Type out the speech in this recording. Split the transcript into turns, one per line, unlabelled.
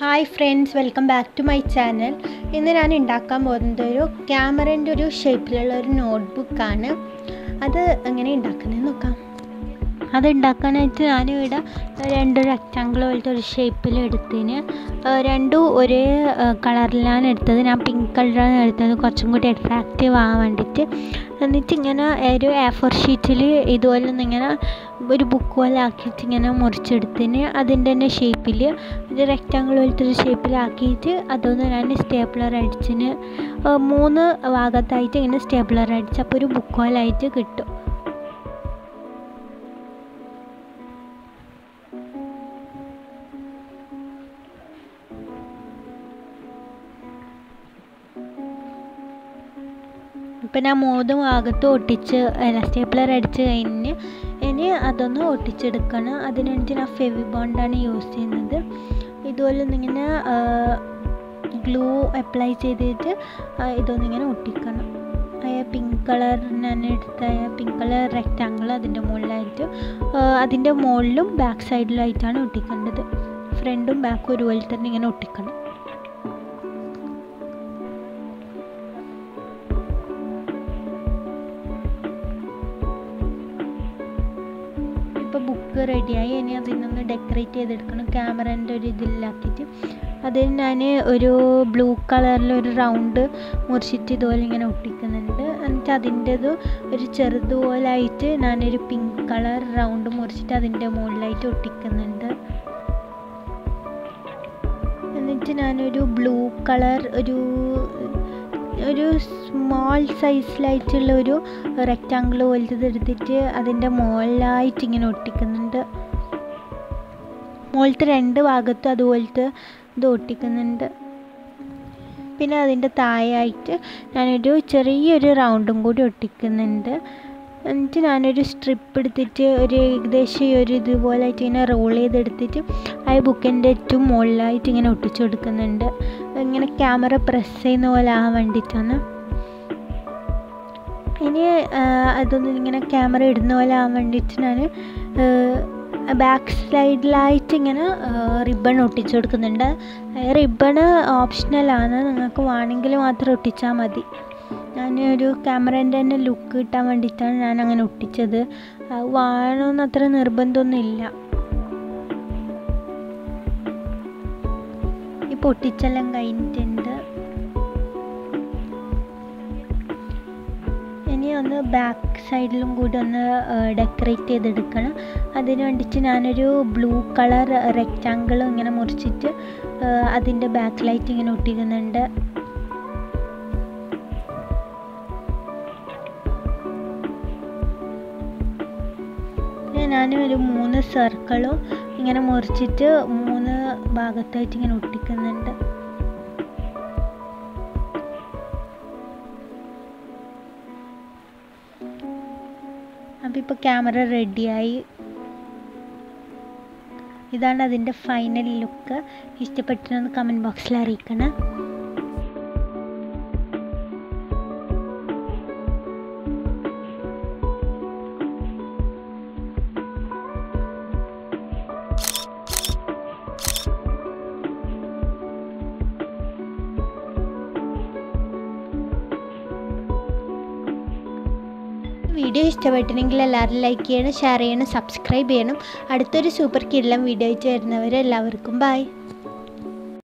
Hi friends welcome back to my channel ഇന്ന് ഞാൻ ഉണ്ടാക്കാൻ പോകുന്നത് ഒരു ക്യാമറേന്റെ ഒരു ഷേപ്പിലുള്ള ഒരു നോട്ട്ബുക്കാണ് അത് എങ്ങനെ ഉണ്ടാക്കുന്നത് നോക്കാം. അത് ഉണ്ടാക്കാനായിട്ട് ഞാനിവിടെ രണ്ട് റെക്റ്റാങ്കിൾ പോലത്തെ ഒരു ഷേപ്പിൽ എടുത്തതിന്. രണ്ടും ഒരേ കളറിലാണ് എടുത്തത്. ഞാൻ പിങ്ക് കളറാണ് എടുത്തത്. കുറച്ചും കൂടി അട്രാക്റ്റീവ് ആവാൻ വേണ്ടിയിട്ട്. എന്നിട്ട് ഇങ്ങനെ ഒരു എ ഫോർ ഷീറ്റിൽ ഇതുപോലെ ഇങ്ങനെ ഒരു ബുക്ക് പോലെ ആക്കിയിട്ട് ഇങ്ങനെ മുറിച്ചെടുത്തിന് അതിന്റെ തന്നെ ഷേപ്പിൽ ഒരു റെക്റ്റാങ്കിൾ പോലത്തെ ഒരു ഷേപ്പിലാക്കിയിട്ട് അതൊന്ന് ഞാൻ സ്റ്റേപ്ലർ അടിച്ചിന് മൂന്ന് ഭാഗത്തായിട്ട് ഇങ്ങനെ സ്റ്റേപ്ലർ അടിച്ച് അപ്പോൾ ഒരു ബുക്ക് പോലായിട്ട് കിട്ടും. ഇപ്പം ഞാൻ മൂന്ന് ഭാഗത്ത് ഒട്ടിച്ച് സ്റ്റേപ്ലർ അടിച്ച് കഴിഞ്ഞ് ഇനി അതൊന്ന് ഒട്ടിച്ചെടുക്കണം. അതിനനുസരിച്ച് ഞാൻ ഫെവി ബോണ്ടാണ് യൂസ് ചെയ്യുന്നത്. ഇതുപോലെ ഇങ്ങനെ ഗ്ലൂ അപ്ലൈ ചെയ്തിട്ട് ഇതൊന്നിങ്ങനെ ഒട്ടിക്കണം. പിങ്ക് കളർ ഞാൻ എടുത്ത പിങ്ക് കളർ റെക്റ്റാങ്കിൾ അതിന്റെ മുകളിലായിട്ട് അതിന്റെ മുകളിലും ബാക്ക് സൈഡിലായിട്ടാണ് ഒട്ടിക്കേണ്ടത്. ഫ്രണ്ടും ബാക്കും ഒരുപോലെ തന്നെ ഇങ്ങനെ ഒട്ടിക്കണം. ബുക്ക് റെഡിയായി ഇനി അതിനൊന്ന് ഡെക്കറേറ്റ് ചെയ്തെടുക്കണം. ക്യാമറേന്റെ ഒരു ഇതിലാക്കിയിട്ട് അതിന് ഞാൻ ഒരു ബ്ലൂ കളറിൽ ഒരു റൗണ്ട് മുറിച്ചിട്ട് ഇതുപോലെ ഇങ്ങനെ ഒട്ടിക്കുന്നുണ്ട്. എന്നിട്ട് അതിന്റെത് ഒരു ചെറുതുപോലായിട്ട് ഞാനൊരു പിങ്ക് കളർ റൗണ്ട് മുറിച്ചിട്ട് അതിന്റെ മുകളിലായിട്ട് ഒട്ടിക്കുന്നുണ്ട്. എന്നിട്ട് ഞാനൊരു ബ്ലൂ കളർ ഒരു ഒരു സ്മോൾ സൈസിലായിട്ടുള്ള ഒരു റെക്റ്റാങ്കിൾ പോലത്തെ എടുത്തിട്ട് അതിന്റെ മുകളിലായിട്ട് ഇങ്ങനെ ഒട്ടിക്കുന്നുണ്ട്. മുകളിലത്തെ രണ്ട് ഭാഗത്തും അതുപോലത്തെ ഇത് ഒട്ടിക്കുന്നുണ്ട്. പിന്നെ അതിന്റെ താഴെയായിട്ട് ഞാനൊരു ചെറിയൊരു റൗണ്ടും കൂടി ഒട്ടിക്കുന്നുണ്ട്. എന്നിട്ട് ഞാനൊരു സ്ട്രിപ്പ് എടുത്തിട്ട് ഒരു ഏകദേശം ഒരു ഇതുപോലായിട്ട് ഇങ്ങനെ റോൾ ചെയ്തെടുത്തിട്ട് ആ ബുക്കിന്റെ ഏറ്റവും മുകളിലായിട്ട് ഇങ്ങനെ ഒട്ടിച്ചു കൊടുക്കുന്നുണ്ട്. ഇങ്ങനെ ക്യാമറ പ്രസ് ചെയ്യുന്ന പോലെ ആ വേണ്ടിയിട്ടാണ് ഇനി അതൊന്നും ഇങ്ങനെ ക്യാമറ ഇടുന്ന പോലെ ആ വേണ്ടിയിട്ട് ഞാൻ ബാക്ക് സൈഡിലായിട്ട് ഇങ്ങനെ റിബൺ ഒട്ടിച്ചു കൊടുക്കുന്നുണ്ട്. റിബണ് ഓപ്ഷണലാണ് നിങ്ങൾക്ക് വേണമെങ്കിൽ മാത്രം ഒട്ടിച്ചാൽ മതി. ഞാൻ ഒരു ക്യാമറേന്റെ തന്നെ ലുക്ക് കിട്ടാൻ വേണ്ടിയിട്ടാണ് ഞാൻ അങ്ങനെ ഒട്ടിച്ചത് വേണമെന്ന് അത്ര നിർബന്ധമൊന്നുമില്ല. ഇപ്പോൾ ഒട്ടിച്ചെല്ലാം കഴിഞ്ഞിട്ടുണ്ട്. ഇനി ഒന്ന് ബാക്ക് സൈഡിലും കൂടി ഒന്ന് ഡെക്കറേറ്റ് ചെയ്തെടുക്കണം. അതിന് വേണ്ടിയിട്ട് ഞാനൊരു ബ്ലൂ കളർ റെക്റ്റാങ്കിൾ ഇങ്ങനെ മുറിച്ചിട്ട് അതിന്റെ ബാക്ക് ലൈറ്റ് ഇങ്ങനെ ഒട്ടിക്കുന്നുണ്ട്. ഞാൻ ഒരു മൂന്ന് സർക്കിളും ഇങ്ങനെ മുറിച്ചിട്ട് ഭാഗത്തായിട്ട് ഇങ്ങനെ ഒട്ടിക്കുന്നുണ്ട്. അപ്പം ഇപ്പോൾ ക്യാമറ റെഡിയായി. ഇതാണ് അതിന്റെ ഫൈനൽ ലുക്ക്. ഇഷ്ടപ്പെട്ടെന്ന് കമന്റ് ബോക്സിൽ അറിയിക്കണം. വീഡിയോ ഇഷ്ടപ്പെട്ടിട്ടുണ്ടെങ്കിൽ എല്ലാവരും ലൈക്ക് ചെയ്യണം ഷെയർ ചെയ്യണം സബ്സ്ക്രൈബ് ചെയ്യണം. അടുത്തൊരു സൂപ്പർ കിഡ്ലം വീഡിയോ ആയിട്ട് വരുന്നവരെല്ലാവർക്കും ബൈ